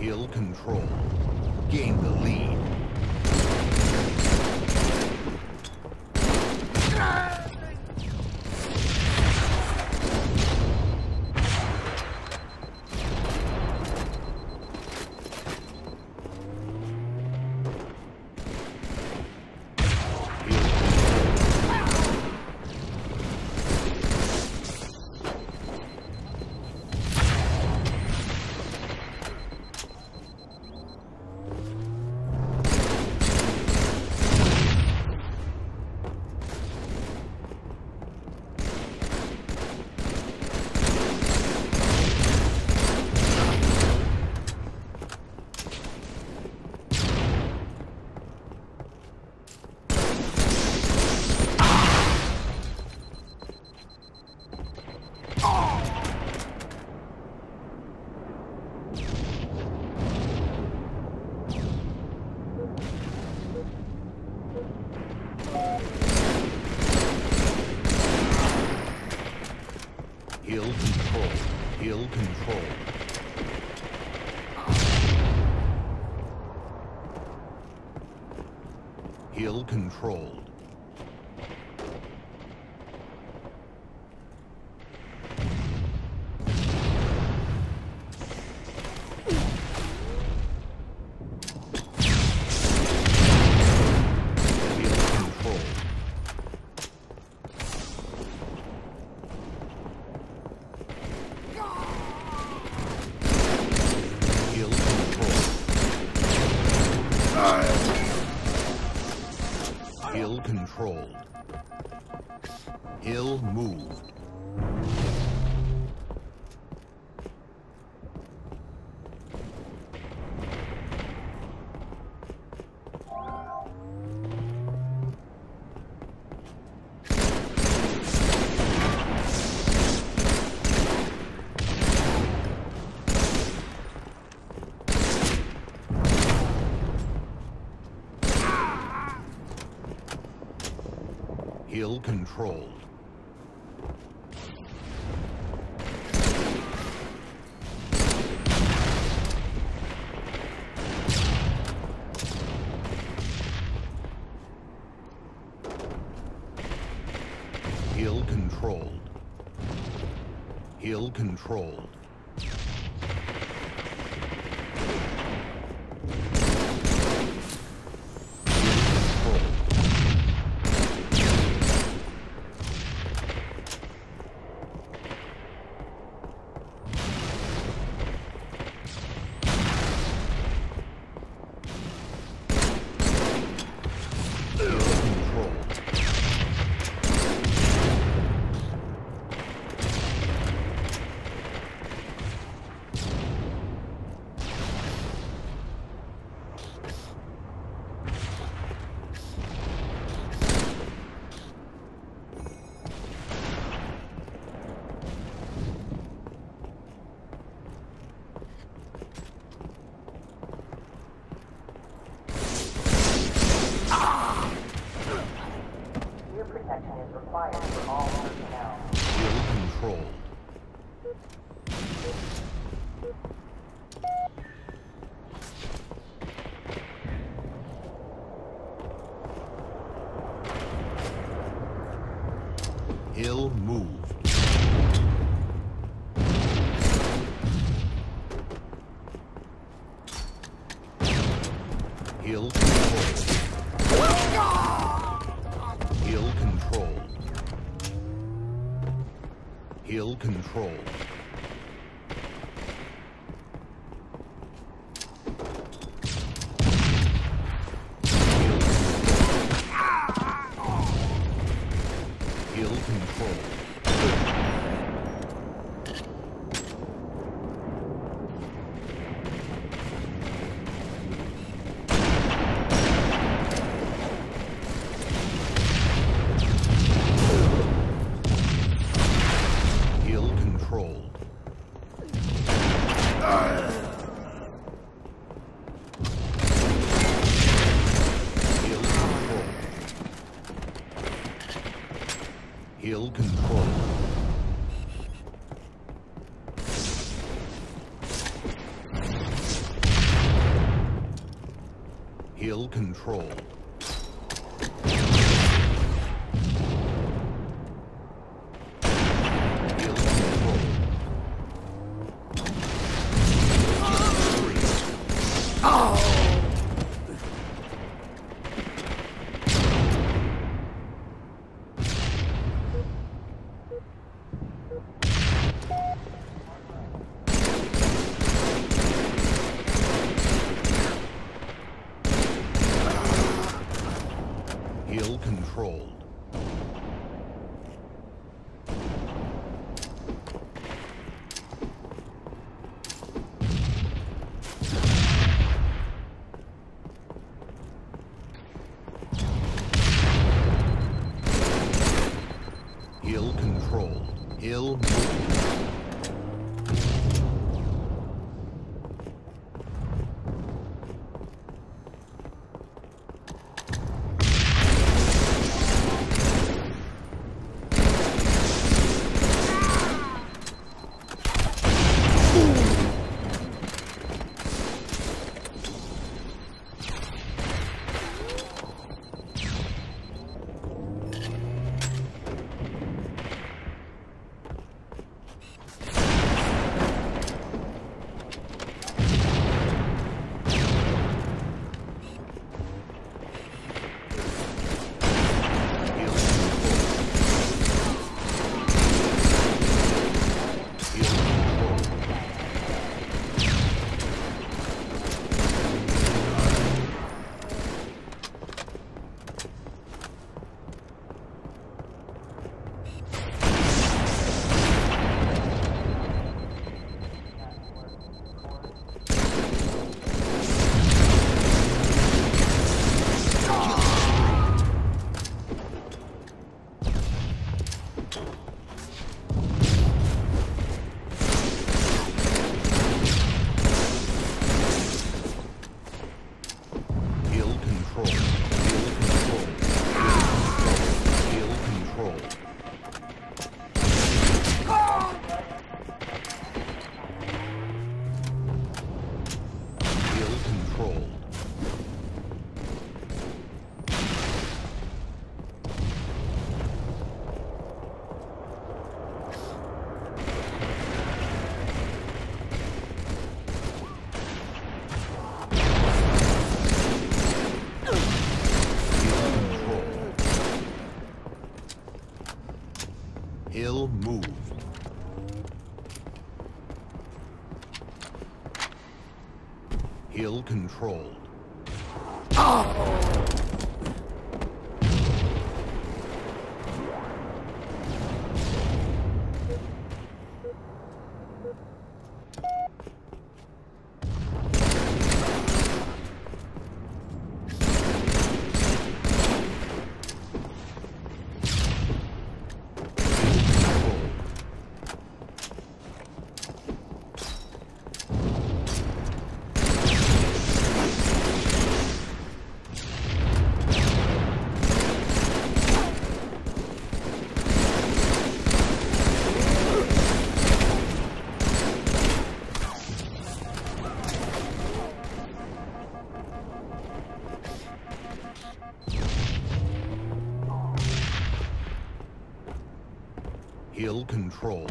Hill control. Gain the lead. Hill control. Hill control. Hill controlled. Controlled. Hill controlled. Hill controlled. Hill controlled. Hill controlled. Hill controlled. Ear protection is required for all personnel. Hill controlled. Hill moved. Hill controlled. Hill controlled. Hill controlled. Hill controlled. control. Hill controlled. Hill controlled. Hill moved. Hill controlled. Controlled. Hill controlled.